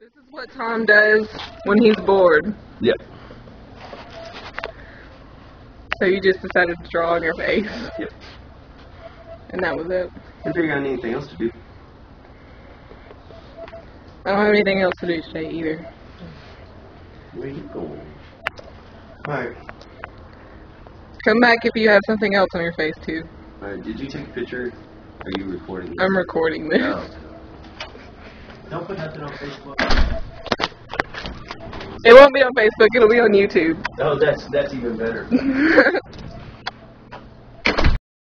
This is what Tom does when he's bored. Yeah. So you just decided to draw on your face, Yep. and that was it. Figured I need anything else to do. I don't have anything else to do today either. Where you going? Alright. Come back if you have something else on your face too. Alright, did you take a picture? Are you recording this? I'm recording this. Oh. Don't put nothing on Facebook. It won't be on Facebook. It'll be on YouTube. Oh, that's that's even better.